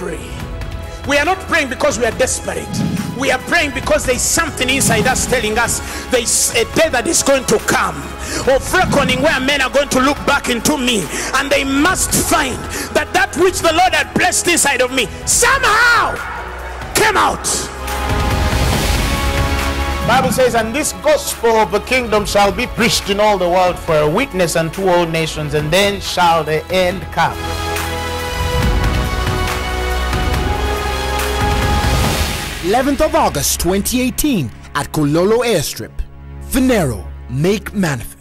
pray. We are not praying because we are desperate. We are praying because there is something inside us telling us there is a day that is going to come oh, of reckoning where men are going to look back into me and they must find that that which the Lord had blessed inside of me somehow came out. Bible says, and this gospel of the kingdom shall be preached in all the world for a witness unto all nations, and then shall the end come. 11th of August 2018 at Kololo Airstrip. Phaneroo, make manifest.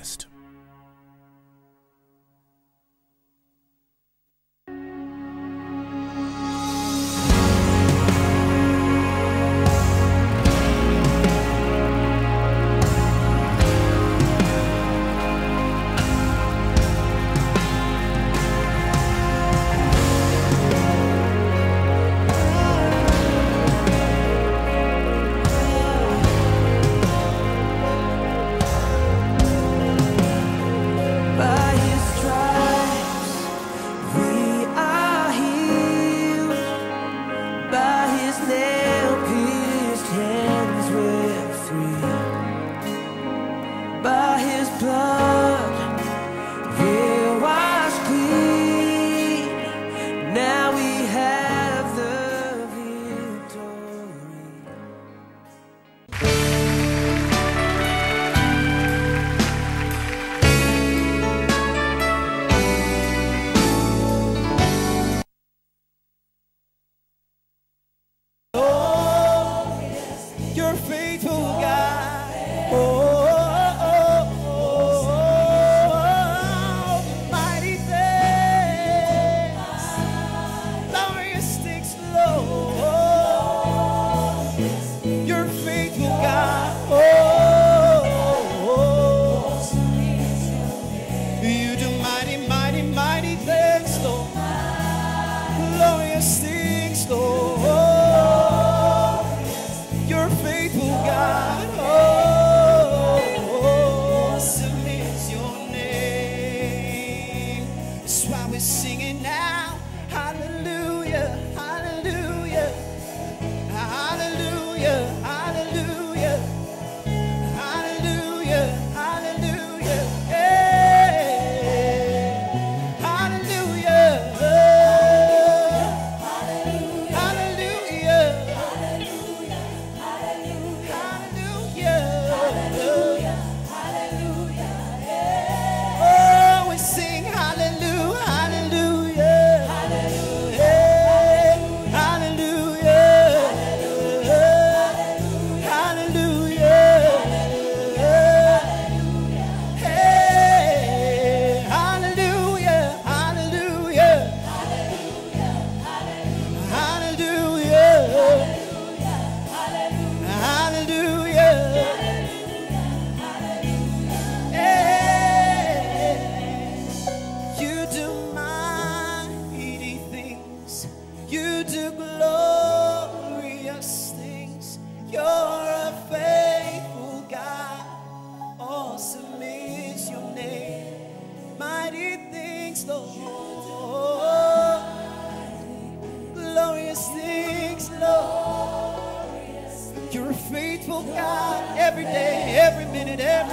You're faithful, oh God.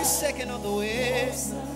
Second of the way.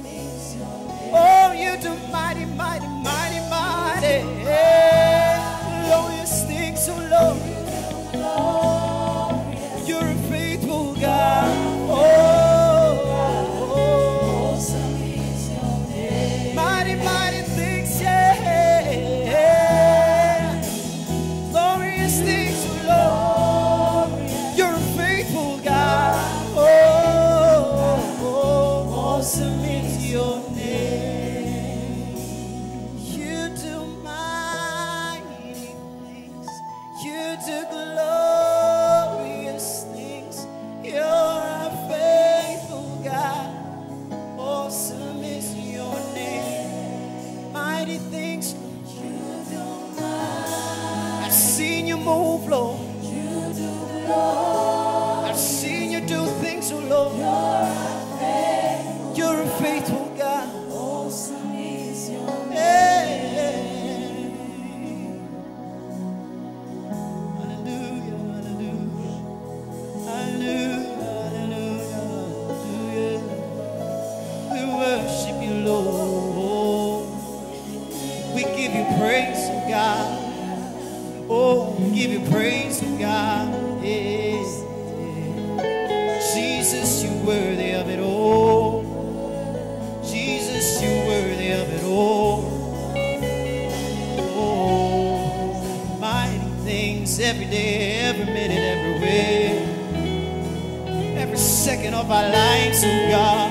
our lives, oh God,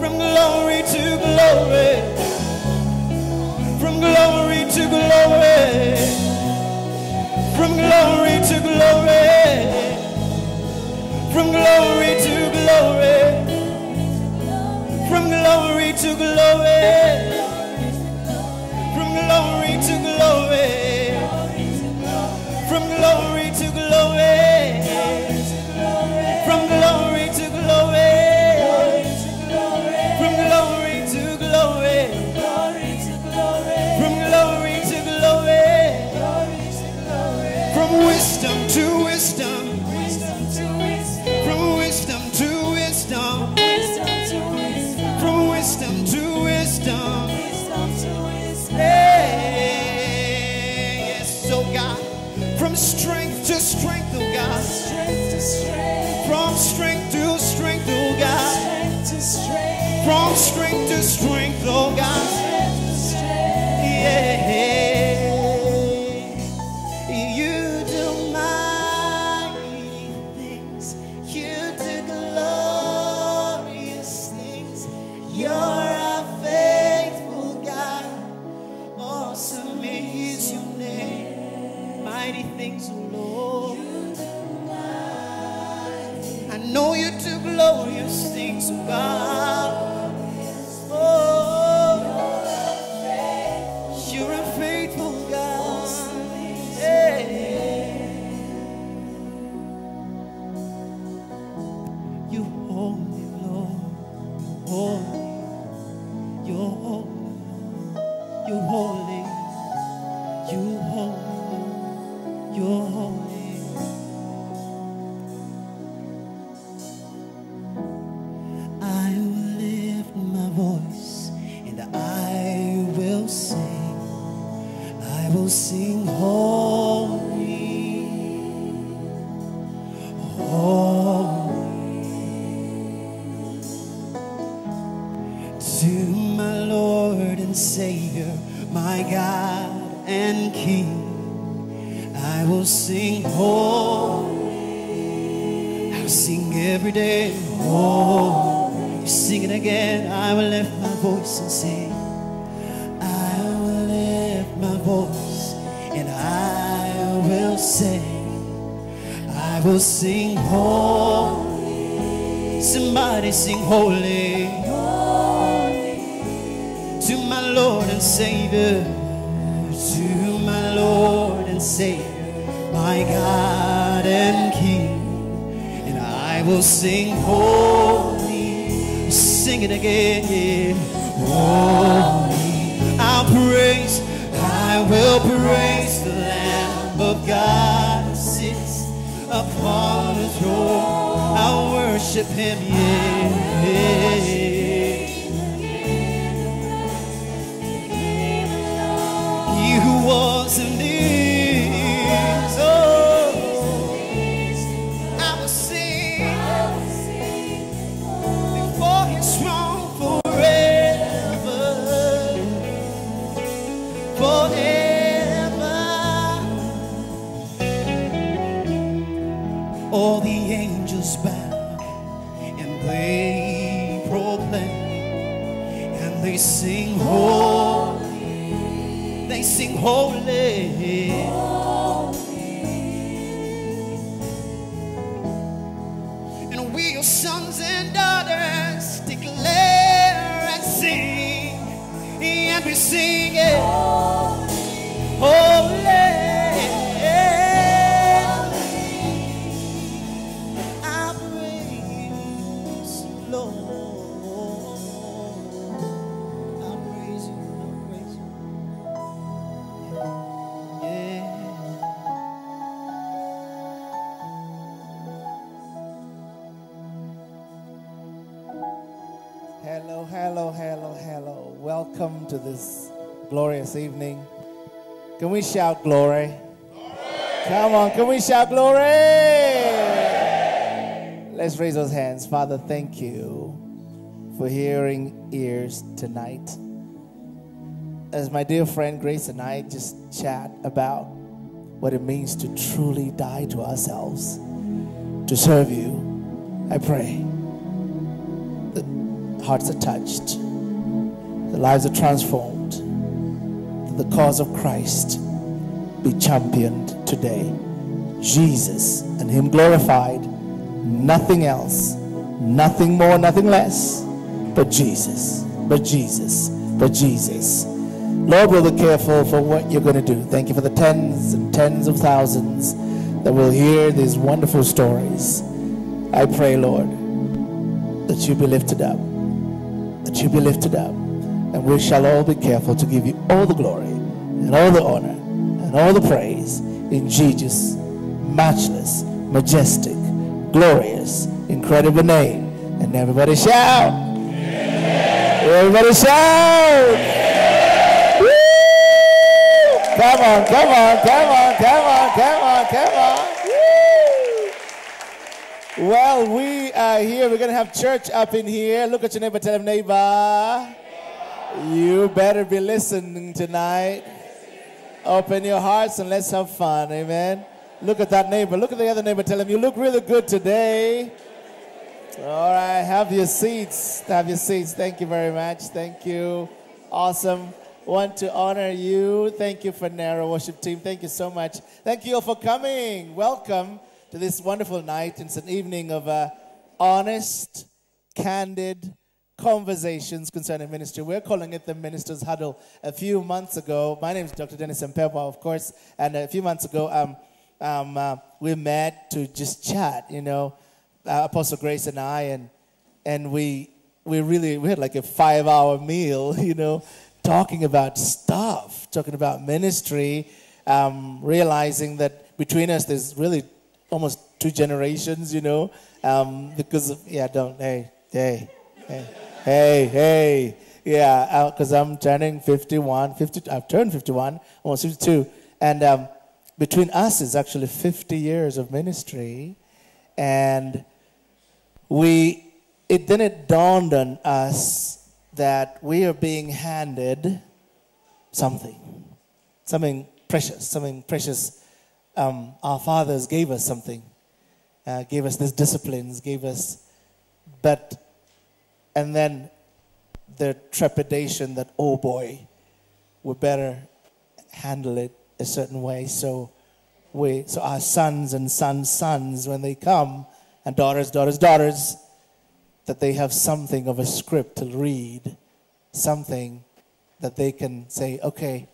from glory to glory, from glory to glory, from glory to glory, from glory to glory, from glory to glory, from glory to glory. Industry. was evening. Can we shout glory? glory? Come on, can we shout glory? glory? Let's raise those hands. Father, thank you for hearing ears tonight. As my dear friend Grace and I just chat about what it means to truly die to ourselves, to serve you, I pray hearts are touched, the lives are transformed the cause of Christ be championed today. Jesus and Him glorified, nothing else, nothing more, nothing less, but Jesus, but Jesus, but Jesus. Lord, we'll be careful for what you're going to do. Thank you for the tens and tens of thousands that will hear these wonderful stories. I pray, Lord, that you be lifted up, that you be lifted up, and we shall all be careful to give you all the glory and all the honor and all the praise in Jesus' matchless, majestic, glorious, incredible name. And everybody shout. Everybody shout. Woo! Come on, come on, come on, come on, come on, come on. Woo! Well, we are here. We're going to have church up in here. Look at your neighbor, tell him, neighbor, you better be listening tonight. Open your hearts and let's have fun. Amen. Look at that neighbor. Look at the other neighbor. Tell him, you look really good today. All right. Have your seats. Have your seats. Thank you very much. Thank you. Awesome. Want to honor you. Thank you Phaneroo Worship Team. Thank you so much. Thank you all for coming. Welcome to this wonderful night. It's an evening of uh, honest, candid, conversations concerning ministry. We're calling it the Ministers Huddle. A few months ago, my name is Dr. Dennis Sempebwa, of course, and a few months ago, um, um, uh, we met to just chat, you know, uh, Apostle Grace and I, and and we we really we had like a five hour meal, you know, talking about stuff, talking about ministry, um, realizing that between us there's really almost two generations, you know, um, because of, yeah, don't hey hey hey hey. Hey yeah, because I'm turning 51, 50, I've turned 51, almost 52, and um, between us is actually 50 years of ministry, and we it then it dawned on us that we are being handed something, something precious, something precious. Um, our fathers gave us something, uh, gave us these disciplines, gave us, but, and then the trepidation that, oh boy, we better handle it a certain way. So we, so our sons and sons' sons, when they come, and daughters, daughters, daughters, that they have something of a script to read, something that they can say, okay,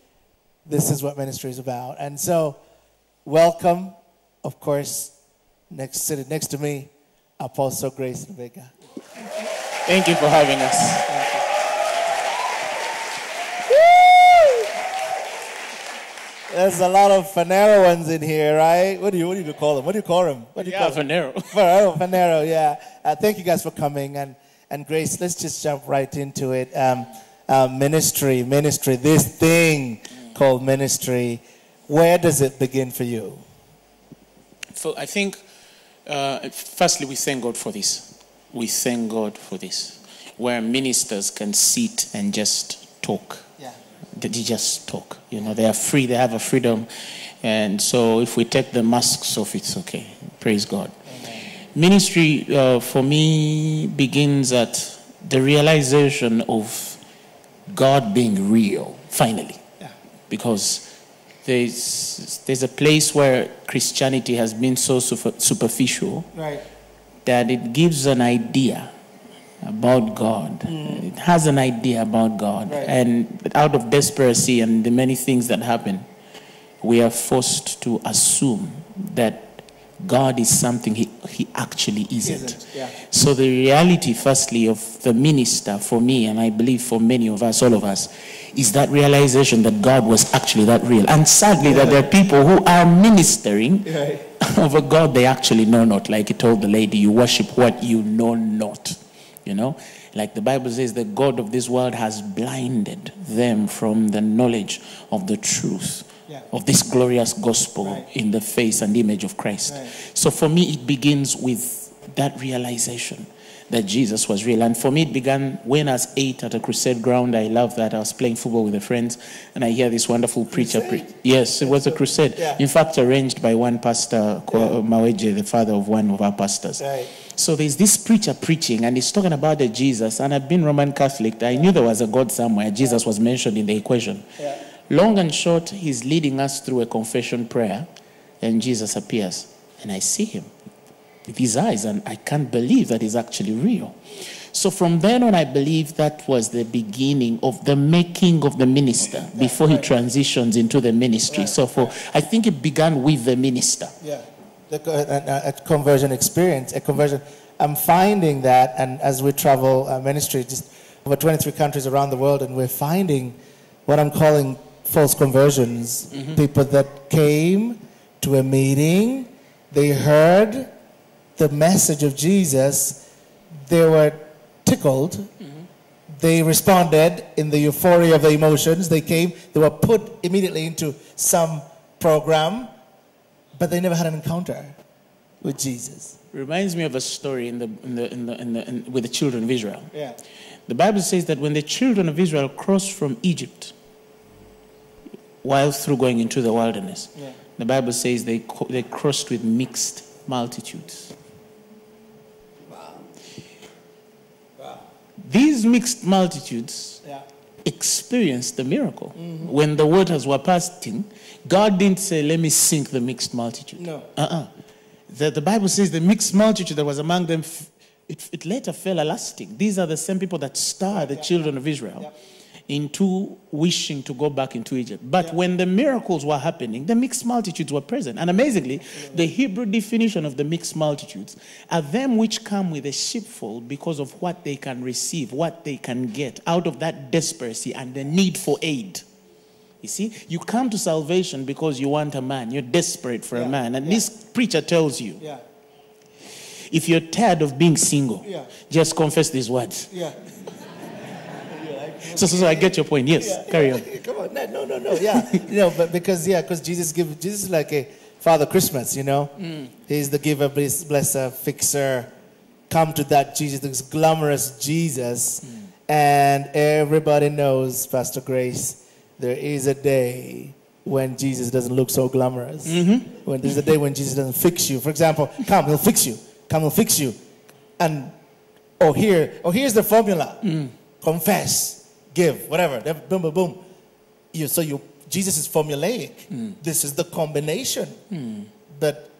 this is what ministry is about. And so, welcome, of course, next sitting next to me, Apostle Grace Lubega. Thank you for having us. There's a lot of Phaneroo ones in here, right? What do you what do you call them? What do you call them? What do you Yeah, call? Phaneroo. Phaneroo, Phaneroo, yeah. Uh, thank you guys for coming. And, and Grace, let's just jump right into it. Um, uh, ministry, ministry, this thing called ministry, where does it begin for you? So I think, uh, firstly, we thank God for this. We thank God for this, where ministers can sit and just talk. Yeah. They just talk. You know, they are free. They have a freedom, and so if we take the masks off, it's okay. Praise God. Ministry uh, for me begins at the realization of God being real. Finally, because there's there's a place where Christianity has been so super, superficial Right. That it gives an idea about God. Mm. It has an idea about God. Right. And out of desperation and the many things that happen, we are forced to assume that God is something he, he actually isn't. Isn't, yeah. So the reality, firstly, of the minister for me, and I believe for many of us, all of us, is that realization that God was actually that real. And sadly, that there are people who are ministering Right. of a God they actually know not. Like he told the lady, you worship what you know not. You know? Like the Bible says, the God of this world has blinded them from the knowledge of the truth Yeah. of this glorious gospel Right. in the face and image of Christ. Right. So for me, it begins with that realization that Jesus was real. And for me, it began when I was eight at a crusade ground. I love that. I was playing football with the friends, and I hear this wonderful preacher. Pre- yes, it was a crusade. Yeah. In fact, arranged by one pastor, Kwa- Maweje, the father of one of our pastors. Right. So there's this preacher preaching, and he's talking about the Jesus. And I've been Roman Catholic. I knew there was a God somewhere. Jesus was mentioned in the equation. Yeah. Long and short, he's leading us through a confession prayer, and Jesus appears. And I see him with his eyes, and I can't believe that he's actually real. So from then on, I believe that was the beginning of the making of the minister before he transitions into the ministry. So for I think it began with the minister. Yeah. the, a, conversion experience, a conversion. I'm finding that, and as we travel uh, ministry, just over 23 countries around the world, and we're finding what I'm calling false conversions. People that came to a meeting, they heard the message of Jesus, they were tickled, they responded in the euphoria of the emotions. They came, they were put immediately into some program, but they never had an encounter with Jesus. Reminds me of a story in the, in the, in the, in the, in, with the children of Israel. Yeah. The Bible says that when the children of Israel crossed from Egypt, while through going into the wilderness, Yeah. the Bible says they, they crossed with mixed multitudes. These mixed multitudes Yeah. experienced the miracle. Mm-hmm. When the waters were passing, God didn't say, Let me sink the mixed multitude. No. Uh-uh. The, the Bible says the mixed multitude that was among them, it, it later fell a lasting. These are the same people that stirred the children of Israel into wishing to go back into Egypt. But when the miracles were happening, the mixed multitudes were present. And amazingly, the Hebrew definition of the mixed multitudes are them which come with a sheepfold because of what they can receive, what they can get out of that desperacy and the need for aid. You see, you come to salvation because you want a man. You're desperate for a man. And yeah. this preacher tells you Yeah. if you're tired of being single, Yeah. just confess these words. Yeah. So, so, so I get your point. Yes, carry on. Come on, no, no, no, no. Yeah, you know, but because yeah, because Jesus give Jesus is like a Father Christmas, you know. Mm. He's the giver, bless- blesser, fixer. Come to that Jesus, this glamorous Jesus, mm. and everybody knows, Pastor Grace, there is a day when Jesus doesn't look so glamorous. Mm-hmm. When there's a day when Jesus doesn't fix you. For example, come, he'll fix you. Come, he'll fix you, and oh here, oh here's the formula. Mm. Confess, give, whatever. Boom, boom, boom. You, so you, Jesus is formulaic. Hmm. This is the combination. Hmm. But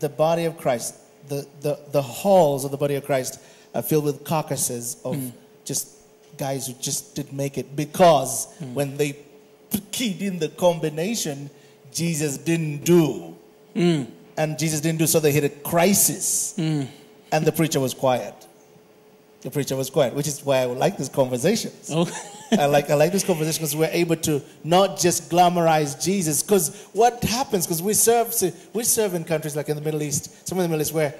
the body of Christ, the, the, the halls of the body of Christ are filled with carcasses of hmm. just guys who just didn't make it because when they keyed in the combination, Jesus didn't do. And Jesus didn't do, so they hit a crisis. And the preacher was quiet. The preacher was quiet, which is why I like these conversations. Oh. I like I like this conversation because we're able to not just glamorize Jesus. Because what happens? Because we serve we serve in countries like in the Middle East, some of the Middle East, where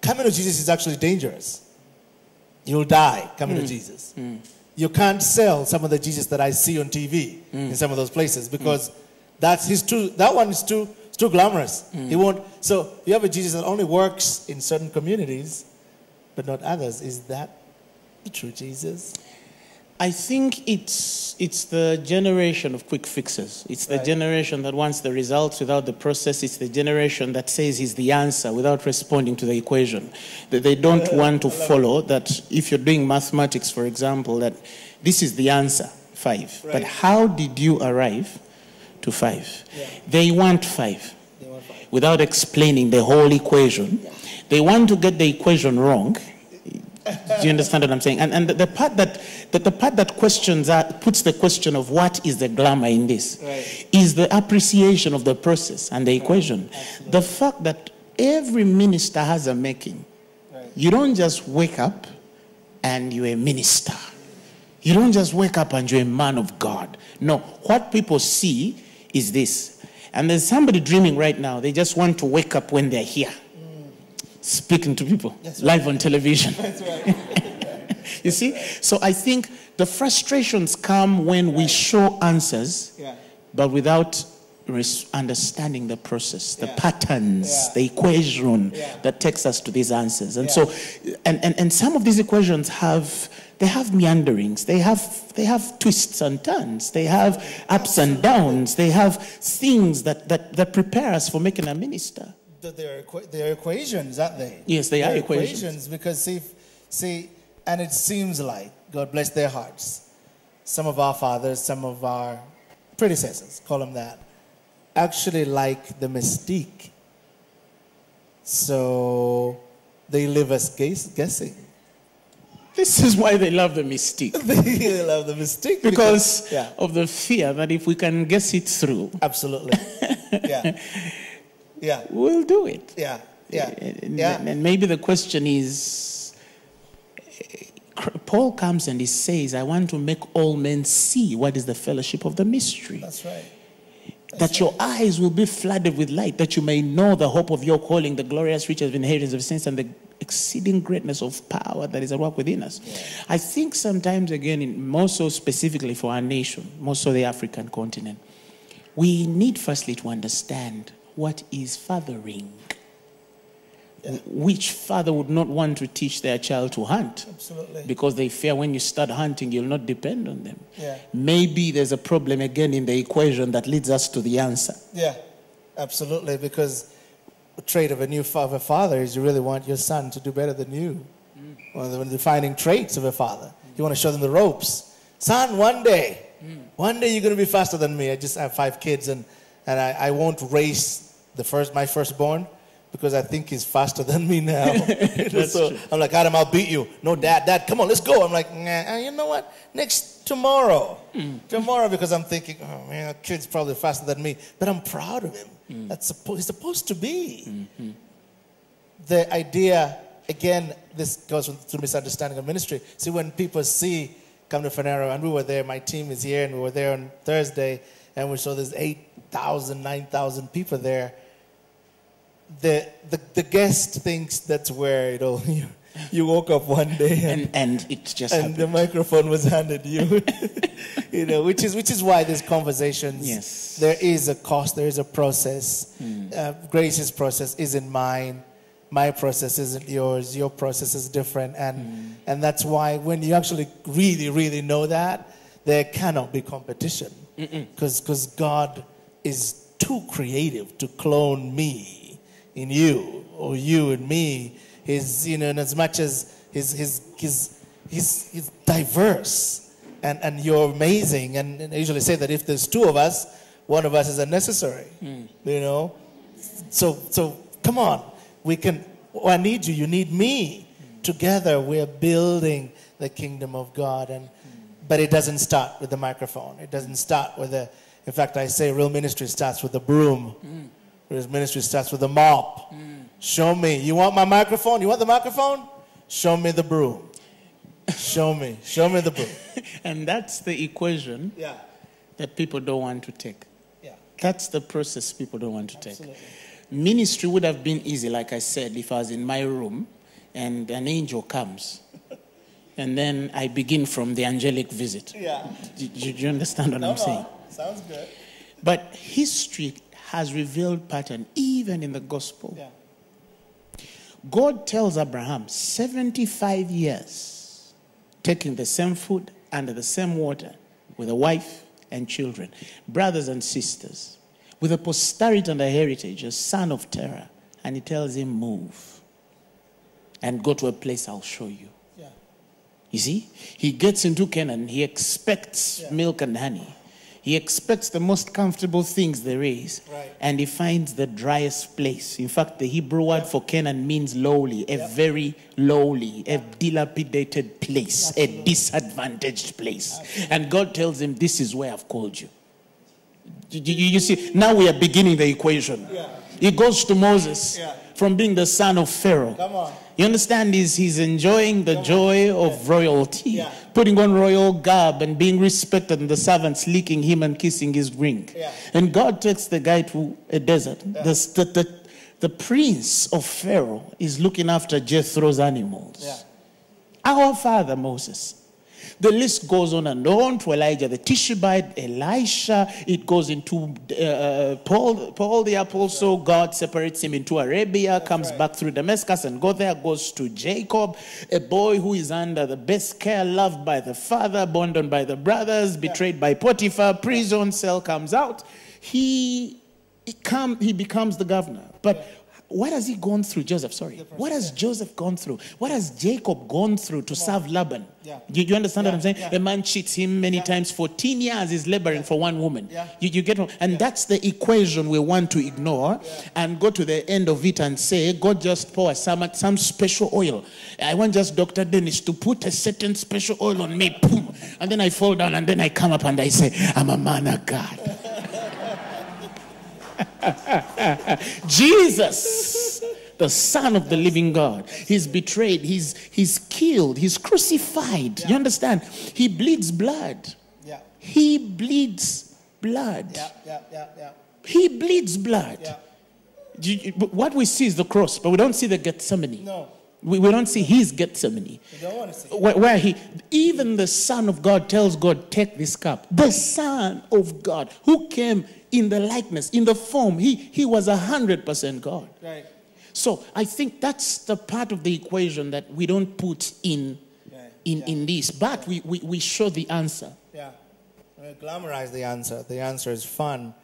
coming to Jesus is actually dangerous. You'll die coming to mm. Jesus. Mm. You can't sell some of the Jesus that I see on TV mm. in some of those places because that's his too. That one is too it's too glamorous. He won't. So you have a Jesus that only works in certain communities, but not others. Is that the true Jesus? I think it's it's the generation of quick fixes. It's the Right. generation that wants the results without the process. It's the generation that says he's the answer without responding to the equation. That they don't uh, want to uh, follow that if you're doing mathematics, for example, that this is the answer, five. But how did you arrive to five? They want five without explaining the whole equation. They want to get the equation wrong. Do you understand what I'm saying? And, and the, the part that, that the part that questions are, puts the question of what is the glamour in this Right. is the appreciation of the process and the equation. The fact that every minister has a making. You don't just wake up and you're a minister. You don't just wake up and you're a man of God. No, what people see is this. And there's somebody dreaming right now. They just want to wake up when they're here, speaking to people live on television. you see? So I think the frustrations come when we show answers, Yeah. but without res- understanding the process, the Yeah. patterns, Yeah. the equation Yeah. that takes us to these answers. And so, and, and, and some of these equations have, they have meanderings, they have, they have twists and turns, they have ups and downs, they have things that, that, that prepare us for making a minister. Th- They're, they're equations, aren't they? Yes, they are They're equations. because see, see, and it seems like God bless their hearts. Some of our fathers, some of our predecessors, call them that, actually like the mystique. So they leave us guess, guessing. This is why they love the mystique. they love the mystique Because yeah, of the fear that if we can guess it through, absolutely, yeah, yeah, we'll do it. yeah, yeah, And, yeah. and maybe the question is eh, Paul comes and he says, I want to make all men see what is the fellowship of the mystery. That's right. that your eyes will be flooded with light, that you may know the hope of your calling, the glorious riches of inheritance of saints, and the exceeding greatness of power that is at work within us. I think sometimes, again, in, more so specifically for our nation, more so the African continent, we need firstly to understand what is fathering. Which father would not want to teach their child to hunt? Absolutely. Because they fear when you start hunting, you'll not depend on them. Yeah. Maybe there's a problem again in the equation that leads us to the answer. Yeah, absolutely. Because the trait of a new fa- of a father is you really want your son to do better than you. Mm. One of the defining traits of a father. You want to show them the ropes. Son, one day, mm. one day you're going to be faster than me. I just have five kids, and, and I, I won't race the first my firstborn because I think he's faster than me now. so I'm like, Adam, I'll beat you. No, Dad, Dad, come on, let's go. I'm like, nah, you know what? Next tomorrow, hmm. tomorrow, because I'm thinking, oh man, that kid's probably faster than me, but I'm proud of him. Hmm. That's suppo- he's supposed to be. Mm-hmm. The idea, again, this goes to misunderstanding of ministry. See, when people see come to Phaneroo, and we were there, my team is here, and we were there on Thursday, and we saw there's 8,000, 9,000 people there the, the, the guest thinks that's where you know you, you woke up one day and, And, and it just and happened. the microphone was handed you. You know which is which is why these conversations. Yes. there is a cost there is a process. Uh, grace's process isn't mine. My process isn't yours. Your process is different. And and that's why when you actually really really know that there cannot be competition. Because because god is too creative to clone me in you or you in me. He's, you know in as much as his his his he's, he's diverse and and you're amazing. And, and I usually say that if there's two of us one of us is unnecessary hmm. you know? So so come on. We can oh, I need you. You need me. Together we're building the kingdom of God. And but it doesn't start with the microphone. It doesn't start with the in fact I say real ministry starts with the broom. Mm. Real ministry starts with a mop. Mm. Show me. You want my microphone? You want the microphone? Show me the broom. Show me. Show me the broom. And that's the equation yeah. that people don't want to take. yeah. That's the process people don't want to take. Ministry would have been easy, like I said, if I was in my room and an angel comes. And then I begin from the angelic visit. yeah. Do, do you understand what I'm saying? Sounds good But history has revealed pattern even in the gospel. yeah God tells Abraham 75 years taking the same food under the same water with a wife and children, brothers and sisters, with a posterity and a heritage, a son of Terah. And he tells him, Move and go to a place I'll show you. yeah You see, he gets into Canaan, he expects milk and honey. He expects the most comfortable things there is, Right. and he finds the driest place. In fact, the Hebrew word for Canaan means lowly, a very lowly, a dilapidated place, a disadvantaged place. And God tells him, This is where I've called you. You, you- you see, now we are beginning the equation. He goes to Moses Yeah. from being the son of Pharaoh. You understand? He's, he's enjoying the joy of royalty, Yeah. putting on royal garb and being respected, and the servants licking him and kissing his ring. Yeah. And God takes the guy to a desert. The, the, the, the prince of Pharaoh is looking after Jethro's animals. Yeah. Our father Moses The list goes on and on to Elijah the Tishbite, Elisha. It goes into uh, Paul, Paul the Apostle. God separates him into Arabia, comes back through Damascus, and go there. Goes to Jacob, a boy who is under the best care, loved by the father, abandoned by the brothers, betrayed by Potiphar, prison cell comes out. He, he, come, he becomes the governor. But what has he gone through, Joseph? Sorry. What has Joseph gone through? What has Jacob gone through to serve Laban? Yeah. You, you understand Yeah, what I'm saying? yeah. A man cheats him many times. 14 years he's laboring for one woman. Yeah. You, you get what- And that's the equation we want to ignore and go to the end of it and say, God just pour some, some special oil. I want just Dr. Dennis to put a certain special oil on me. Boom. And then I fall down and then I come up and I say, I'm a man of God. Jesus, the Son of the living God, he's betrayed, he's, he's killed, he's crucified. You understand? He bleeds blood. Yeah. He bleeds blood. Yeah. Yeah. Yeah. Yeah. He bleeds blood. Yeah. You- what we see is the cross, but we don't see the Gethsemane. No. We, we don't see his Gethsemane. You don't want to see. Where, where he, even the Son of God tells God, Take this cup. The Son of God, who came in the likeness, in the form, he, he was a hundred percent God. Right. So I think that's the part of the equation that we don't put in, Right. in, in this, but we, we, we show the answer. Yeah. I'm glamorize the answer. The answer is fun.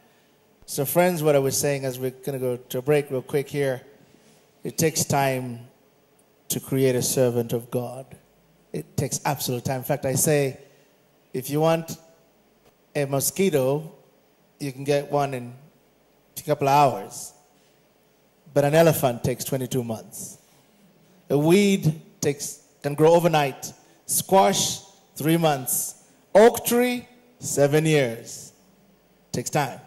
So, friends, what I was saying as we're going to go to a break real quick here, it takes time to create a servant of God. It takes absolute time. In fact, I say, if you want a mosquito, you can get one in a couple of hours. But an elephant takes 22 months. A weed takes can grow overnight. Squash, three months. Oak tree, seven years. Takes time.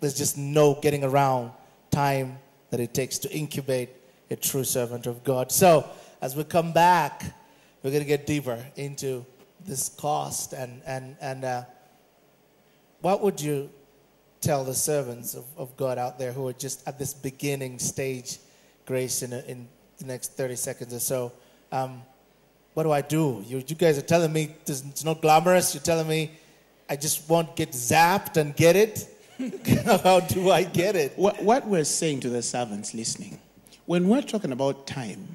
There's just no getting around time that it takes to incubate a true servant of God. So, as we come back, we're going to get deeper into this cost and and and uh, what would you tell the servants of, of God out there who are just at this beginning stage, Grace, in, a, in the next 30 seconds or so? Um, what do I do? You, you guys are telling me this- it's not glamorous. You're telling me I just won't get zapped and get it? How do I get it? What, what we're saying to the servants listening, when we're talking about time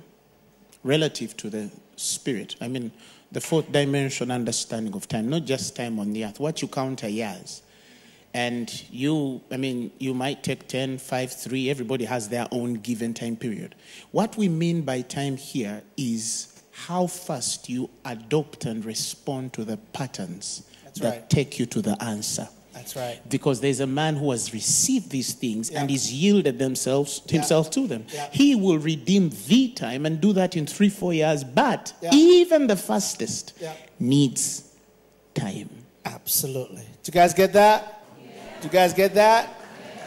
relative to the spirit, I mean, the fourth dimension understanding of time, not just time on the earth, what you count are years. And you, I mean, you might take 10, 5, 3, everybody has their own given time period. What we mean by time here is how fast you adopt and respond to the patterns That's that right. take you to the answer That's right. because there's a man who has received these things and he's yielded themselves himself to them. Yeah. He will redeem the time and do that in three, four years. But even the fastest needs time. Absolutely. Do you guys get that? You guys get that?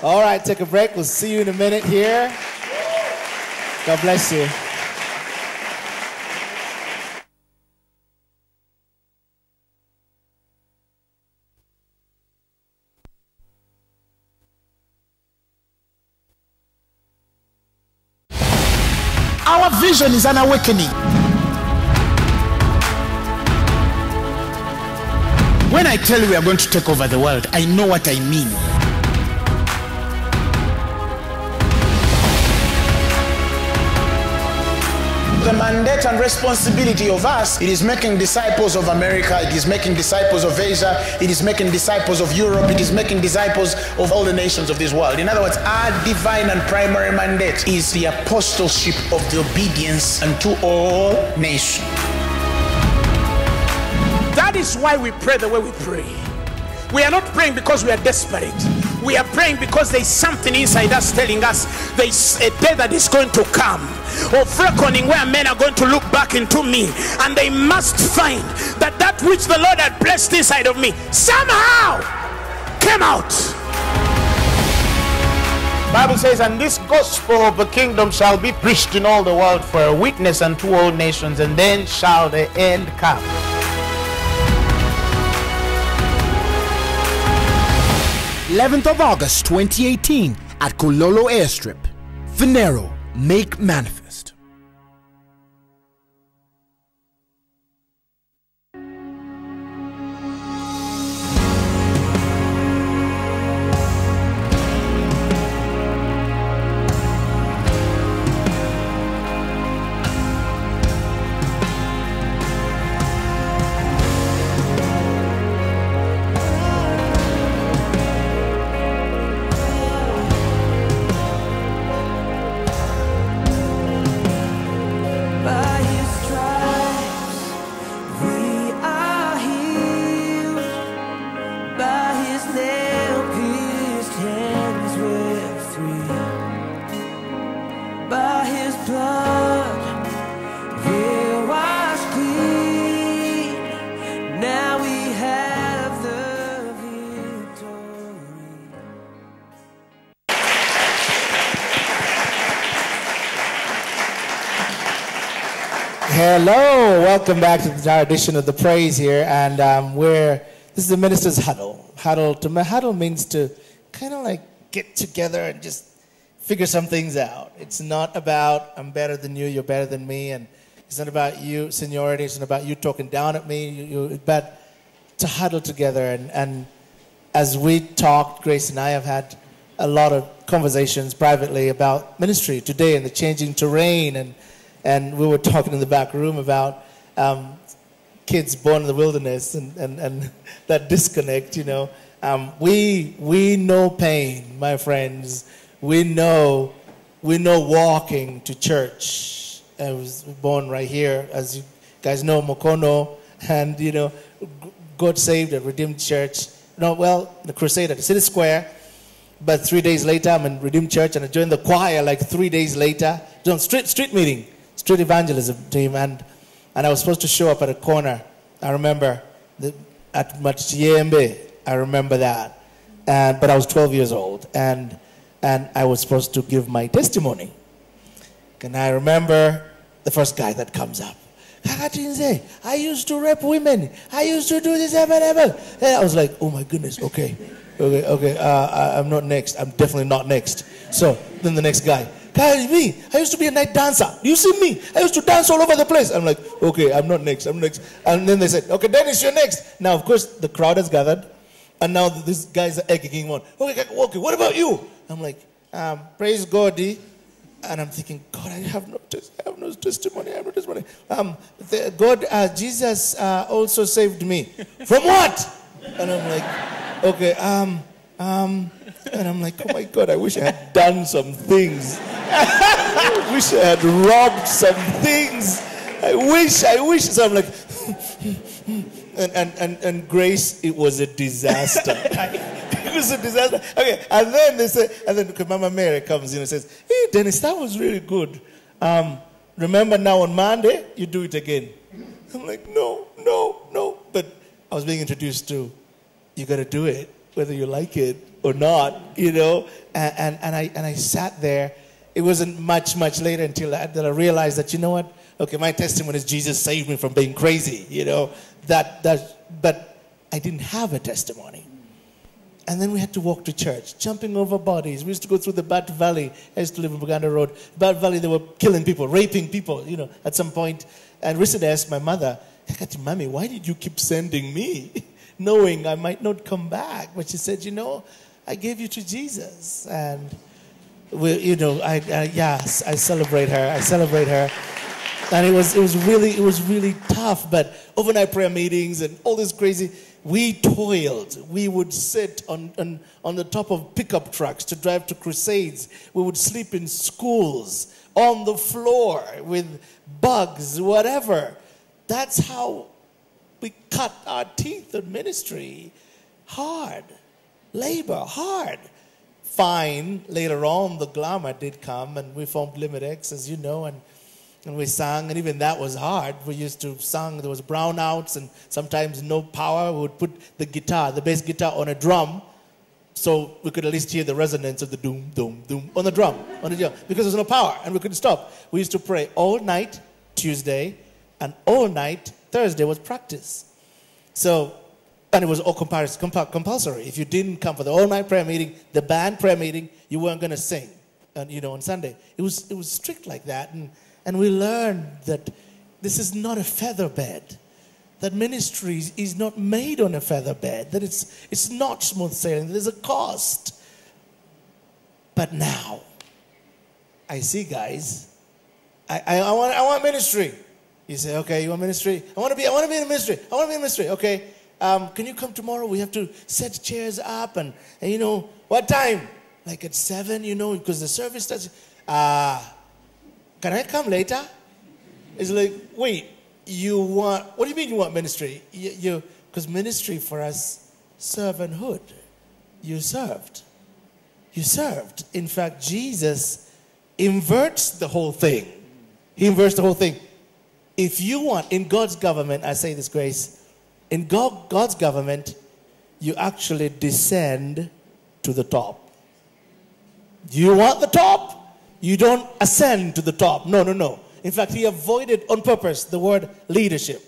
All right, take a break. We'll see you in a minute here. God bless you. Our vision is an awakening. When I tell you we are going to take over the world, I know what I mean. The mandate and responsibility of us, it is making disciples of America, it is making disciples of Asia, it is making disciples of Europe, it is making disciples of all the nations of this world. In other words, our divine and primary mandate is the apostleship of the obedience unto all nations. That is why we pray the way we pray. We are not praying because we are desperate. We are praying because there is something inside us telling us there is a day that is going to come oh, of reckoning where men are going to look back into me and they must find that that which the Lord had blessed inside of me somehow came out. Bible says, and this gospel of the kingdom shall be preached in all the world for a witness unto all nations, and then shall the end come. 11th of August 2018 at Kololo Airstrip. Phaneroo, make manifest. Welcome back to our edition of the praise here, and um, we're this is the minister's huddle. Huddle to huddle means to kind of like get together and just figure some things out. It's not about I'm better than you, you're better than me, and it's not about you seniority. It's not about you talking down at me. You, you, but to huddle together and and as we talked, Grace and I have had a lot of conversations privately about ministry today and the changing terrain and and we were talking in the back room about um, kids born in the wilderness and, and, and that disconnect, you know. Um, we, we know pain, my friends. We know, we know walking to church. I was born right here, as you guys know, Mukono, and, you know, God saved a Redeemed Church. No, well, the Crusade at the City Square. But three days later, I'm in Redeemed Church and I joined the choir like three days later. Doing street, street meeting street evangelism team, and, and I was supposed to show up at a corner. I remember the, at Machiyembe, I remember that. And, but I was 12 years old, and, and I was supposed to give my testimony. And I remember the first guy that comes up. I used to rape women. I used to do this, ever, ever. And I was like, oh my goodness, okay, okay, okay. Uh, I'm not next. I'm definitely not next. So then the next guy, Guys, me, I used to be a night dancer. Do You see me? I used to dance all over the place. I'm like, okay, I'm not next. I'm next. And then they said, okay, Dennis, you're next. Now, of course, the crowd has gathered. And now these guys are egging on. Okay, okay, what about you? I'm like, um, praise God, And I'm thinking, God, I have no, I have no testimony. I have no testimony. Um, the, God, uh, Jesus uh, also saved me. From what? And I'm like, okay, um, um, and I'm like, oh my God, I wish I had done some things. I wish I had robbed some things. I wish, I wish. So I'm like, and, and, and, and Grace, it was a disaster. it was a disaster. Okay, and then they say, and then Mama Mary comes in and says, hey, Dennis, that was really good. Um, remember now on Monday, you do it again. I'm like, no, no, no. But I was being introduced to, you got to do it, whether you like it or not, you know. And, and, and, I, and I sat there. It wasn't much, much later until I, that I realized that, you know what? Okay, my testimony is Jesus saved me from being crazy, you know. That, that, but I didn't have a testimony. And then we had to walk to church, jumping over bodies. We used to go through the Bat Valley. I used to live in Buganda Road. Bat Valley, they were killing people, raping people, you know, at some point. And recently I asked my mother, Mommy, why did you keep sending me? Knowing I might not come back. But she said, you know, I gave you to Jesus. And, we, you know, I, I, yes, I celebrate her. I celebrate her. And it was, it was really, it was really tough. But overnight prayer meetings and all this crazy, we toiled. We would sit on, on, on the top of pickup trucks to drive to crusades. We would sleep in schools, on the floor with bugs, whatever. That's how we cut our teeth in ministry. Hard labor, hard. Fine, later on, the glamour did come, and we formed Limit X, as you know, and, and we sang, and even that was hard. We used to sing, there was brownouts, and sometimes no power. We would put the guitar, the bass guitar, on a drum, so we could at least hear the resonance of the doom, doom, doom on the drum, on the drum, because there was no power, and we couldn't stop. We used to pray all night Tuesday, and all night Thursday was practice. So and it was all compulsory. If you didn't come for the all night prayer meeting, the band prayer meeting, you weren't going to sing. And, you know, on Sunday. It was, it was strict like that. And, and we learned that this is not a feather bed. That ministry is not made on a feather bed. That it's, it's not smooth sailing. There's a cost. But now, I see guys. I, I, I, want, I want ministry. You say, okay, you want ministry? I want to be, I want to be in ministry. I want to be in ministry. Okay, um, can you come tomorrow? We have to set chairs up and, and you know, what time? Like at seven, you know, because the service starts. Uh, can I come later? It's like, wait, you want, what do you mean you want ministry? You, because ministry for us, servanthood. You served. You served. In fact, Jesus inverts the whole thing. He inverts the whole thing. If you want, in God's government, I say this, Grace, in God, God's government, you actually descend to the top. Do you want the top? You don't ascend to the top. No, no, no. In fact, he avoided on purpose the word leadership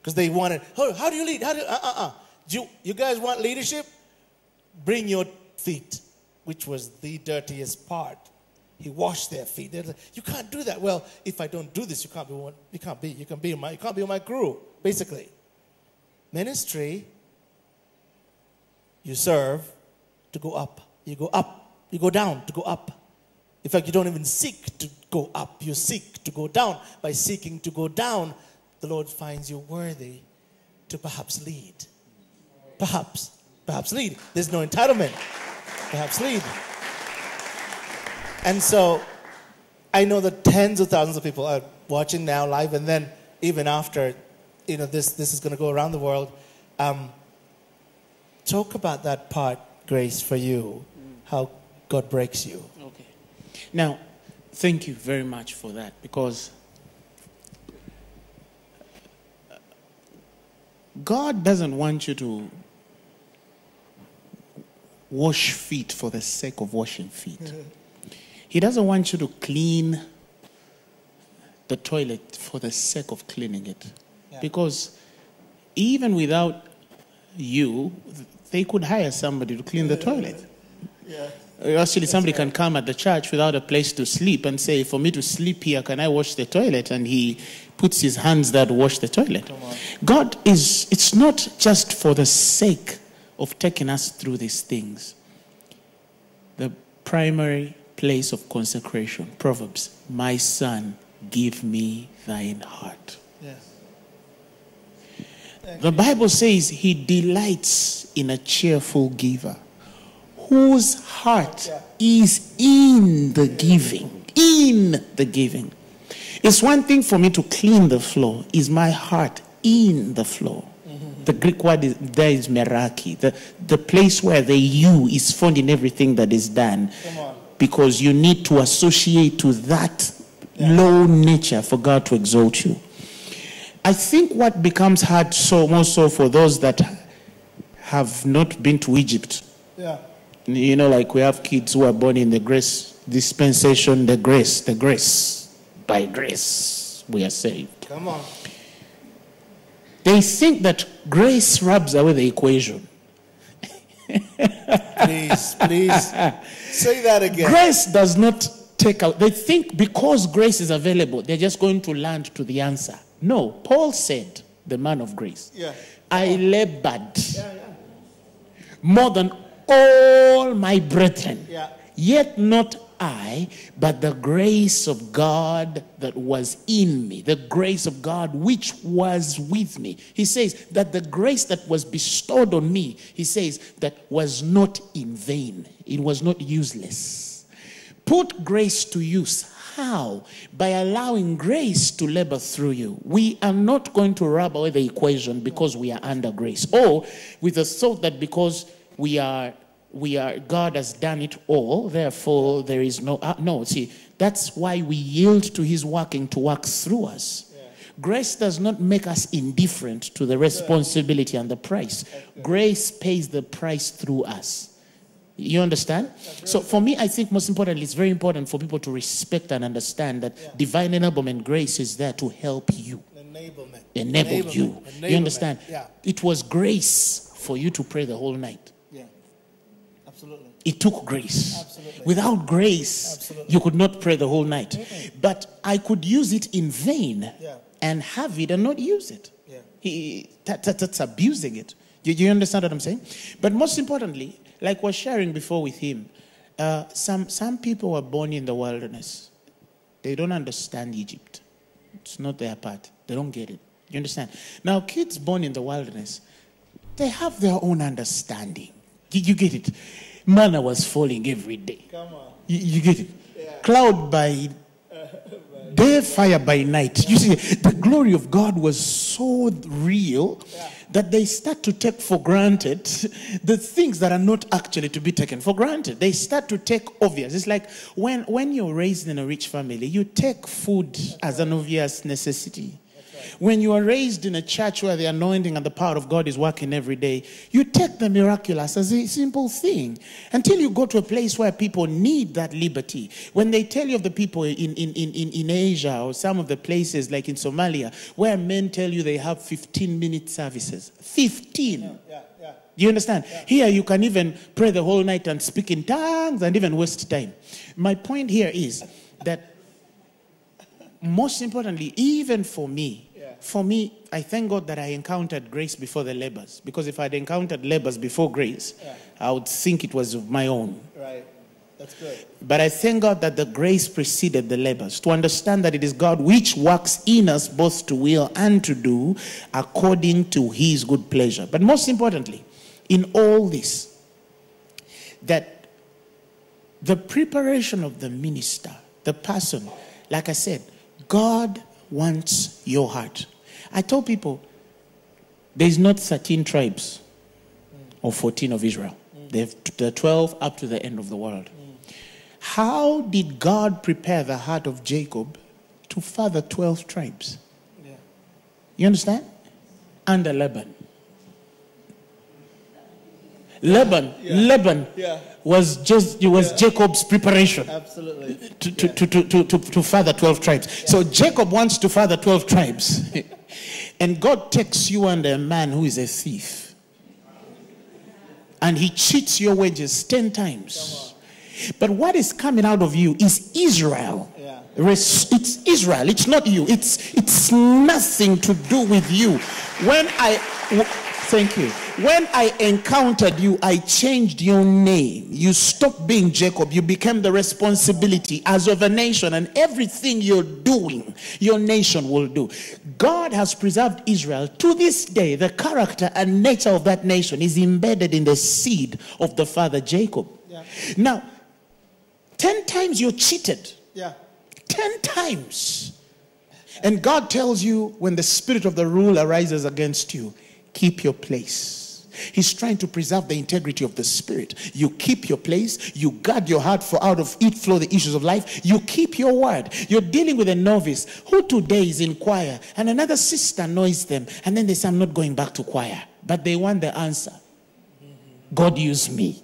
because they wanted, oh, how do you lead? How do you, uh, uh, uh. You, you guys want leadership? Bring your feet, which was the dirtiest part. He washed their feet. Like, you can't do that. Well, if I don't do this, you can't be one. You can't be. You can be my. You can't be my crew. Basically, ministry. You serve to go up. You go up. You go down to go up. In fact, you don't even seek to go up. You seek to go down. By seeking to go down, the Lord finds you worthy to perhaps lead. Perhaps. Perhaps lead. There's no entitlement. Perhaps lead. And so I know that tens of thousands of people are watching now live, and then even after, you know, this, this is going to go around the world. Um, talk about that part, Grace, for you, how God breaks you. Okay. Now, thank you very much for that because God doesn't want you to wash feet for the sake of washing feet. He doesn't want you to clean the toilet for the sake of cleaning it. Because even without you, they could hire somebody to clean the toilet. Uh, Actually, somebody can come at the church without a place to sleep and say, For me to sleep here, can I wash the toilet? And he puts his hands there to wash the toilet. God is, it's not just for the sake of taking us through these things. The primary place of consecration, Proverbs, my son, give me thine heart. Yes. The Bible says he delights in a cheerful giver whose heart is in the giving. In the giving. It's one thing for me to clean the floor. Is my heart in the floor? Mm-hmm. The Greek word is, there is meraki, the, the place where the you is found in everything that is done. Because you need to associate to that low nature for God to exalt you. I think what becomes hard so more so for those that have not been to Egypt. Yeah. You know, like we have kids who are born in the grace dispensation, the grace, the grace. By grace, we are saved. Come on. They think that grace rubs away the equation. Please, please. Say that again. Grace does not take out. They think because grace is available, they're just going to land to the answer. No, Paul said, the man of grace, Yeah. I labored yeah, yeah. more than all my brethren. Yeah. Yet not I, but the grace of God that was in me, the grace of God which was with me. He says that the grace that was bestowed on me, he says, that was not in vain, it was not useless. Put grace to use. How? By allowing grace to labor through you. We are not going to rub away the equation because we are under grace, or with the thought that because we are we are God has done it all, therefore there is no uh, no. See, that's why we yield to His working to work through us. Grace does not make us indifferent to the responsibility and the price. Grace pays the price through us. You understand? So for me, I think most importantly, it's very important for people to respect and understand that divine enablement grace is there to help you, Enablement. enable Enablement. you. Enablement. You understand? Yeah. It was grace for you to pray the whole night. Yeah. Absolutely. It took grace. Absolutely. Without grace, Absolutely. you could not pray the whole night. But I could use it in vain Yeah. and have it and not use it. Yeah. He, that, that- that's abusing it. You, you understand what I'm saying? But most importantly, like we're sharing before with him, uh, some, some people were born in the wilderness. They don't understand Egypt. It's not their part. They don't get it. You understand? Now, kids born in the wilderness, they have their own understanding. You, you get it? Manna was falling every day. Come on. You, you get it? Cloud by day, fire by night. You see, the glory of God was so real that they start to take for granted the things that are not actually to be taken for granted. They start to take obvious. It's like when, when you're raised in a rich family, you take food as an obvious necessity. When you are raised in a church where the anointing and the power of God is working every day, you take the miraculous as a simple thing until you go to a place where people need that liberty. When they tell you of the people in, in, in, in, in Asia or some of the places like in Somalia where men tell you they have 15 minute services, 15. Yeah, yeah. Do you understand? Here you can even pray the whole night and speak in tongues and even waste time. My point here is that most importantly, even for me, Yeah. For me, I thank God that I encountered grace before the labors. Because if I'd encountered labors before grace, Yeah. I would think it was of my own. Right. That's good. But I thank God that the grace preceded the labors to understand that it is God which works in us both to will and to do according to his good pleasure. But most importantly, in all this, that the preparation of the minister, the person, like I said, God wants your heart. I told people there's not 13 tribes or 14 of Israel. They've the 12 up to the end of the world. How did God prepare the heart of Jacob to father 12 tribes? You understand? Under Laban. Laban, Laban was just it was Jacob's preparation Absolutely. to, to, to, to, to, to, father 12 tribes. So Jacob wants to father 12 tribes. and God takes you under a man who is a thief. And he cheats your wages 10 times. But what is coming out of you is Israel. Yeah. It's Israel. It's not you. It's it's nothing to do with you. When I thank you. When I encountered you, I changed your name. You stopped being Jacob. You became the responsibility as of a nation, and everything you're doing, your nation will do. God has preserved Israel to this day. The character and nature of that nation is embedded in the seed of the father Jacob. Yeah. Now, ten times you're cheated. Yeah. 10 times. And God tells you when the spirit of the rule arises against you, keep your place. He's trying to preserve the integrity of the spirit. You keep your place, you guard your heart, for out of it flow the issues of life. You keep your word. You're dealing with a novice who today is in choir, and another sister annoys them, and then they say, I'm not going back to choir. But they want the answer God use me.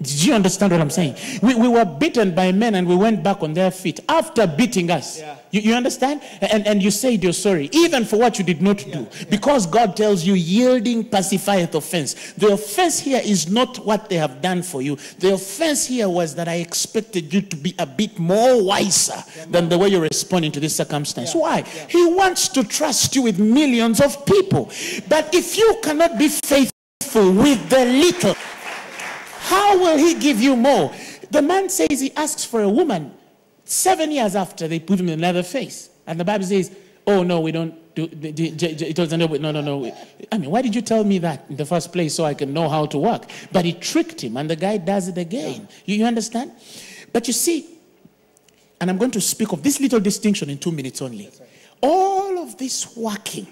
Did you understand what I'm saying? We, we were beaten by men and we went back on their feet after beating us. Yeah. You, you understand? And, and you said you're sorry, even for what you did not do. Because God tells you, yielding pacifieth offense. The offense here is not what they have done for you. The offense here was that I expected you to be a bit more wiser than the way you're responding to this circumstance. Why? He wants to trust you with millions of people. But if you cannot be faithful with the little, how will he give you more? The man says he asks for a woman. Seven years after, they put him in another face. And the Bible says, oh, no, we don't do, it doesn't, no, no, no. I mean, why did you tell me that in the first place so I can know how to work? But he tricked him, and the guy does it again. You, you understand? But you see, and I'm going to speak of this little distinction in two minutes only. All of this working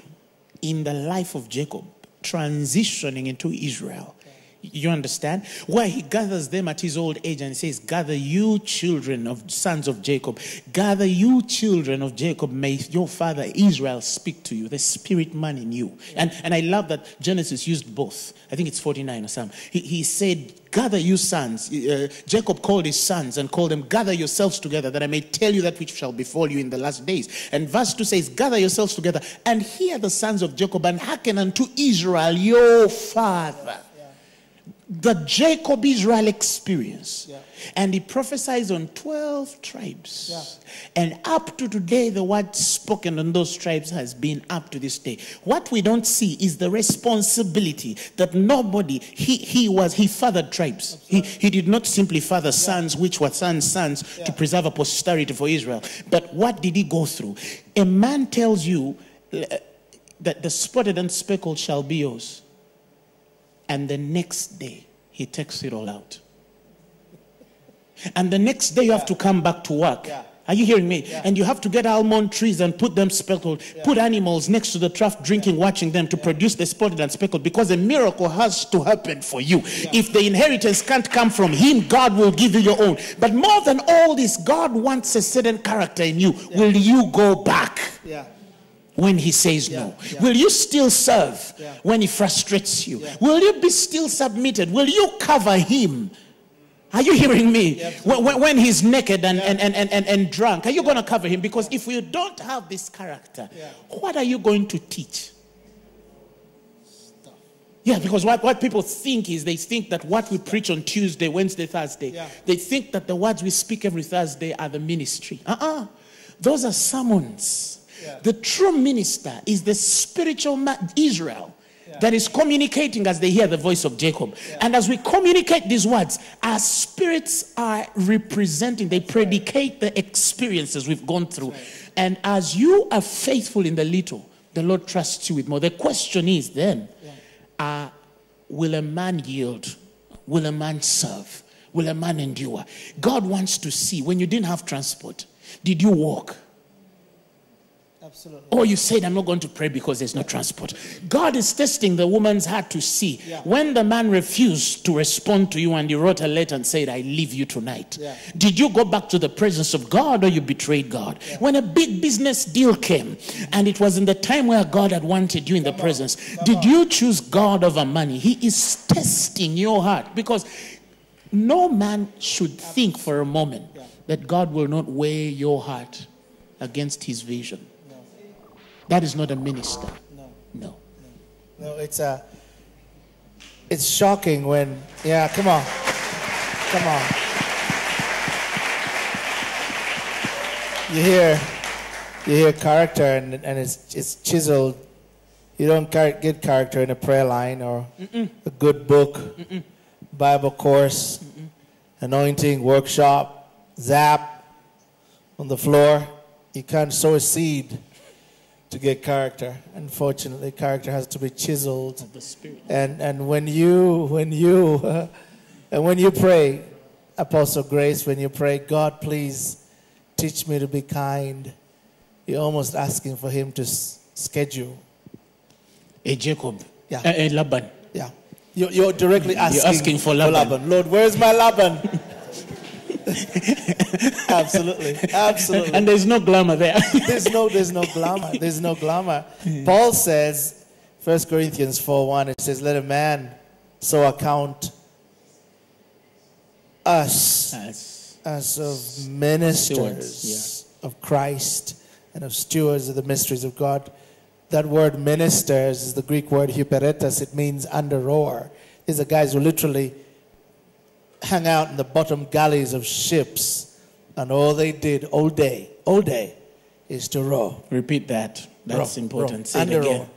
in the life of Jacob, transitioning into Israel. You understand? Where he gathers them at his old age and says, Gather you children of sons of Jacob, gather you children of Jacob, may your father Israel speak to you, the spirit man in you. And, and I love that Genesis used both. I think it's 49 or something. He, he said, Gather you sons. Uh, Jacob called his sons and called them, Gather yourselves together that I may tell you that which shall befall you in the last days. And verse 2 says, Gather yourselves together and hear the sons of Jacob and hearken unto Israel, your father the Jacob Israel experience. Yeah. And he prophesies on 12 tribes. Yeah. And up to today, the word spoken on those tribes has been up to this day. What we don't see is the responsibility that nobody, he, he was, he fathered tribes. He, he did not simply father sons, which were sons' sons, to preserve a posterity for Israel. But what did he go through? A man tells you uh, that the spotted and speckled shall be yours. And the next day, he takes it all out. And the next day, you have to come back to work. Yeah. Are you hearing me? And you have to get almond trees and put them speckled, put animals next to the trough, drinking, watching them to produce the spotted and speckled because a miracle has to happen for you. If the inheritance can't come from Him, God will give you your own. But more than all this, God wants a certain character in you. Will you go back? Yeah. When he says no? yeah. Will you still serve Yeah. when he frustrates you? Yeah. Will you be still submitted? Will you cover him? Are you hearing me? when, when- when he's naked and, and, and, and, and, and drunk, are you going to cover him? Because if you don't have this character, Yeah. what are you going to teach? Yeah, because what, what people think is they think that what we preach on Tuesday, Wednesday, Thursday, Yeah. they think that the words we speak every Thursday are the ministry. Uh uh Those are sermons. Yeah. The true minister is the spiritual man, Israel. That is communicating as they hear the voice of Jacob. And as we communicate these words, our spirits are representing, they predicate the experiences we've gone through. And as you are faithful in the little, the Lord trusts you with more. The question is then, uh, will a man yield? Will a man serve? Will a man endure? God wants to see when you didn't have transport, did you walk? Absolutely. Or you said, I'm not going to pray because there's no transport. God is testing the woman's heart to see. Yeah. When the man refused to respond to you and you wrote a letter and said, I leave you tonight, Yeah. did you go back to the presence of God or you betrayed God? When a big business deal came and it was in the time where God had wanted you in the presence, did you choose God over money? He is testing your heart because no man should think for a moment that God will not weigh your heart against his vision. That is not a minister. No. No. No, it's a. it's shocking when yeah, come on. Come on. You hear you hear character and, and it's it's chiseled. You don't get character in a prayer line or a good book, Bible course, anointing workshop, zap on the floor. You can't sow a seed to get character. Unfortunately, character has to be chiseled. The Spirit. And and when you when you and when you pray, Apostle Grace, when you pray, God, please teach me to be kind. You're almost asking for Him to s- schedule. A Jacob. Yeah. A, a Laban. Yeah, you're, you're directly asking, you're asking for Laban. Lord, where's my Laban? absolutely, absolutely. And there's no glamour there. there's no there's no glamour. There's no glamour. Paul says 1 corinthians 4 1 it says let a man so account us Yes. as of ministers Stewards, of christ and of stewards of the mysteries of god. That word ministers is the greek word hyperetas. It means under rower these are guys who literally hang out in the bottom galleys of ships and all they did all day all day is to row Repeat that. That's Row, important. row, Say it again. row.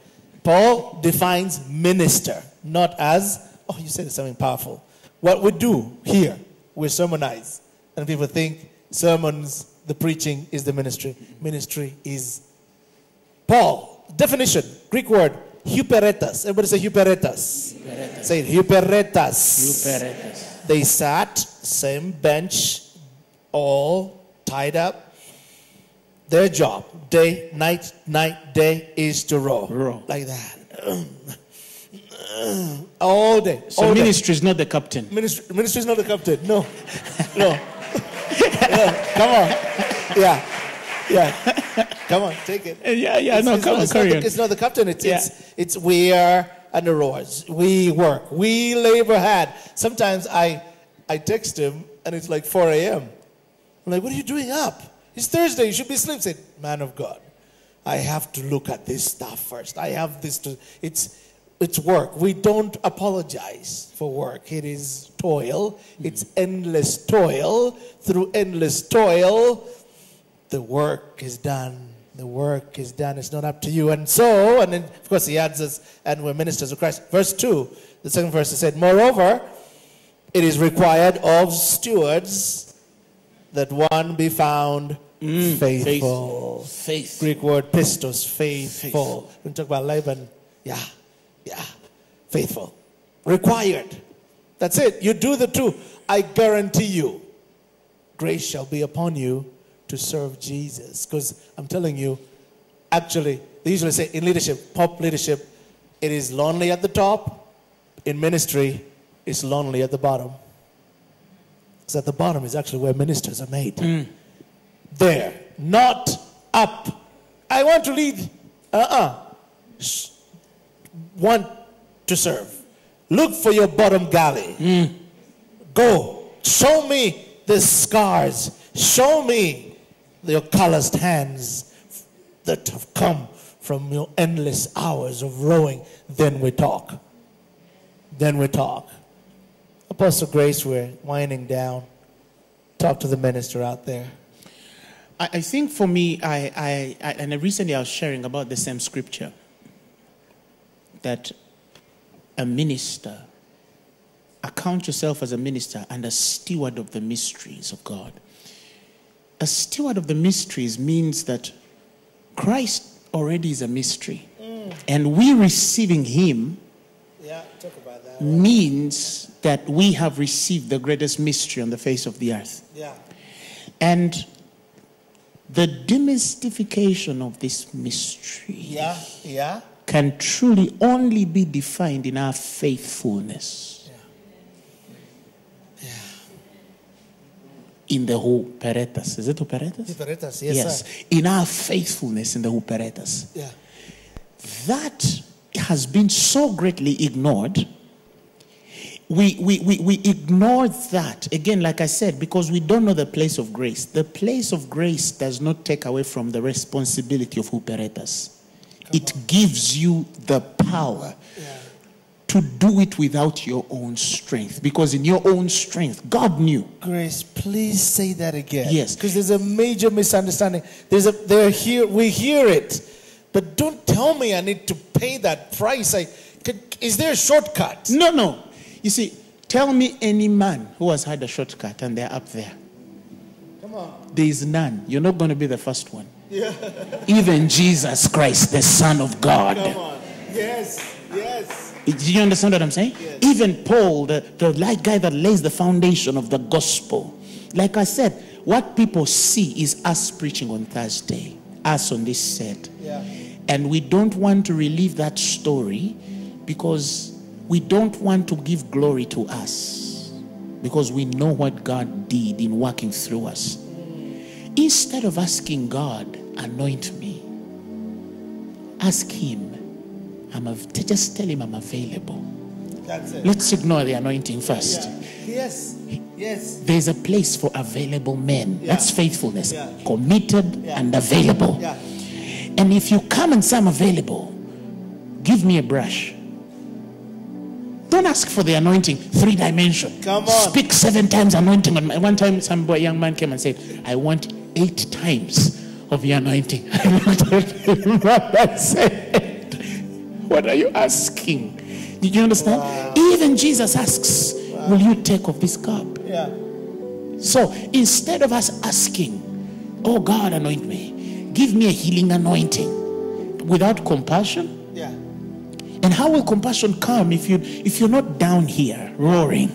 Paul defines minister not as, oh, you said something powerful. What we do here, we sermonize. And people think sermons, the preaching is the ministry. Ministry is Paul. Definition, Greek word, hyperetas. Everybody say hyperetas. Say it, hyperetas. They sat, same bench, all tied up. Their job, day, night, night, day, is to row. Row. Like that. all day. So all day. ministry is not the captain. Ministry, ministry is not the captain. No. No. Come on. Yeah. Yeah. Come on, take it. Yeah, yeah, It's, no, it's come not, on, it's, not the, it's not the captain. It's, Yeah. it's, it's we are under rowers. We work. We labor hard. Sometimes I, I text him and it's like 4 a.m. I'm like, what are you doing up? It's Thursday. You should be asleep. Said, man of God, I have to look at this stuff first. I have this to. It's it's work. We don't apologize for work. It is toil. Hmm. It's endless toil. Through endless toil, the work is done. The work is done. It's not up to you. And so, and then of course he adds us, and we're ministers of Christ. Verse 2, the second verse, he said, Moreover, it is required of stewards that one be found mm, faithful. Faith. Greek word pistos, faithful. When we talk about Laban, yeah, yeah, faithful. Required. That's it. You do the two. I guarantee you, grace shall be upon you to serve Jesus. Because I'm telling you, actually, they usually say in leadership, pop leadership, it is lonely at the top. In ministry, it's lonely at the bottom. Because at the bottom is actually where ministers are made. Hmm. There, not up. I want to lead. Uh-uh. S- Want to serve. Look for your bottom galley. Hmm. Go. Show me the scars. Show me your calloused hands that have come from your endless hours of rowing. Then we talk. Then we talk. Apostle Grace, we're winding down. Talk to the minister out there. I, I think for me, I, I, I, and recently I was sharing about the same scripture that a minister, account yourself as a minister and a steward of the mysteries of God. A steward of the mysteries means that Christ already is a mystery, mm. and we receiving Him Yeah, talk about that. means that we have received the greatest mystery on the face of the earth. Yeah. And the demystification of this mystery Yeah, yeah. can truly only be defined in our faithfulness. In the Huperetas. Is it Huperetas? Yes, yes. sir. In our faithfulness in the Huperetas. Yeah. That has been so greatly ignored. We, we, we, we ignore that, again, like I said, because we don't know the place of grace. The place of grace does not take away from the responsibility of Huperetas. It gives you the power to do it without your own strength. Because in your own strength, God knew. Grace, please say that again. Yes. Because there's a major misunderstanding. There's a they're here we hear it. But don't tell me I need to pay that price. I could, is there a shortcut? No, no. You see, tell me any man who has had a shortcut and they're up there. Come on. There is none. You're not going to be the first one. yeah. Even Jesus Christ, the Son of God. Come on. Yes. Yes. Do you understand what I'm saying? Even Paul, the, the like guy that lays the foundation of the gospel. Like I said, what people see is us preaching on Thursday, us on this set. Yeah. And we don't want to relive that story because we don't want to give glory to us because we know what God did in working through us. Instead of asking God, anoint me, ask Him, I'm av- just tell Him I'm available. That's it. Let's ignore the anointing first. Yes. Yes. There's a place for available men. Yeah. That's faithfulness. Yeah. Committed Yeah. and available. Yeah. And if you come and say I'm available, give me a brush. Don't ask for the anointing, three dimension. Come on. Speak seven times anointing. on my- One time, some boy, young man came and said, I want eight times of your anointing. I looked at him and said, What are you asking? Did you understand? Even Jesus asks, Will you take of this cup? Yeah. So instead of us asking, Oh God, anoint me, give me a healing anointing without compassion. Yeah. And how will compassion come if you if you're not down here roaring?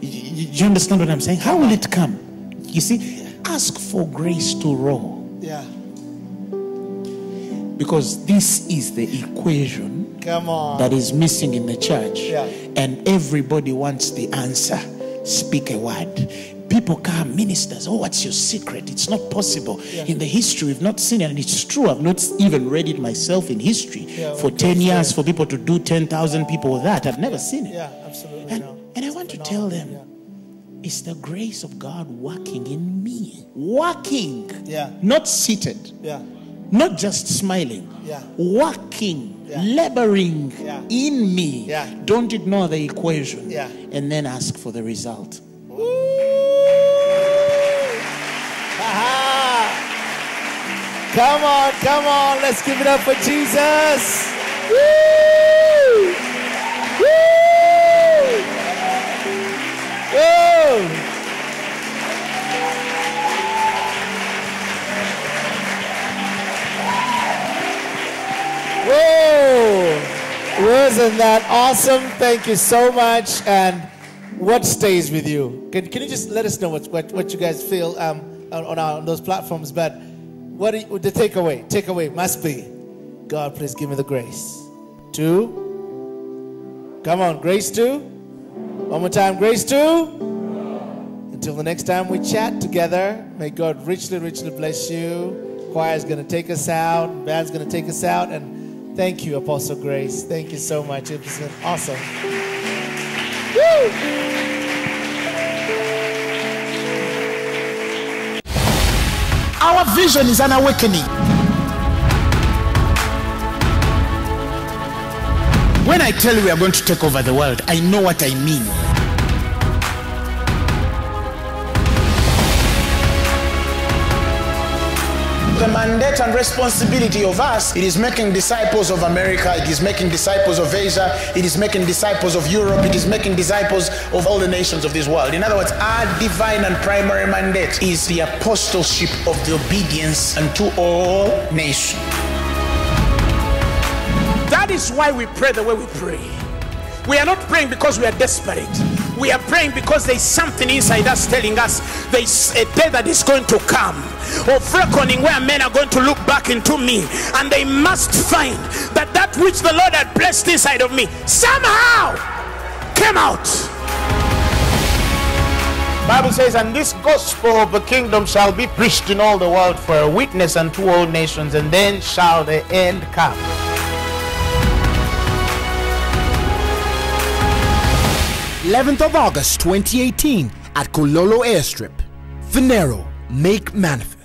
Do you understand what I'm saying? How will it come? You see, ask for grace to roar Yeah. because this is the equation Come on. that is missing in the church. Yeah. And everybody wants the answer. Speak a word. People come, ministers, oh, what's your secret? It's not possible. In the history, we've not seen it. And it's true, I've not even read it myself in history. Yeah, For 10 years, for people to do 10,000 people with that, I've never seen it. yeah, absolutely. And, no. and I want to tell them, it's the grace of God working in me. Working. Yeah. Not seated Yeah. Not just smiling, Yeah. working, Yeah. laboring Yeah. in me. Yeah. Don't ignore the equation Yeah. and then ask for the result. Come on, come on. Let's give it up for Jesus. Woo! Woo! Woo! Whoa! Wasn't that awesome? Thank you so much. And what stays with you? Can, can you just let us know what, what, what you guys feel um, on, on, our, on those platforms? But what you- the takeaway? Takeaway must be God, please give me the grace. Two. Come on, grace two. One more time, grace two. Until the next time we chat together, may God richly, richly bless you. choir is going to take us out, band's going to take us out, and thank you, Apostle Grace. Thank you so much. It was awesome. Our vision is an awakening. When I tell you we are going to take over the world, I know what I mean. The mandate and responsibility of us, it is making disciples of America, it is making disciples of Asia, it is making disciples of Europe, it is making disciples of all the nations of this world. In other words, our divine and primary mandate is the apostleship of the obedience unto all nations. That is why we pray the way we pray. We are not praying because we are desperate. We are praying because there is something inside us telling us there is a day that is going to come oh, of reckoning where men are going to look back into me and they must find that that which the Lord had blessed inside of me somehow came out. Bible says, and this gospel of the kingdom shall be preached in all the world for a witness unto all nations, and then shall the end come. 11th of August 2018 at Kololo Airstrip. Phaneroo, make manifest.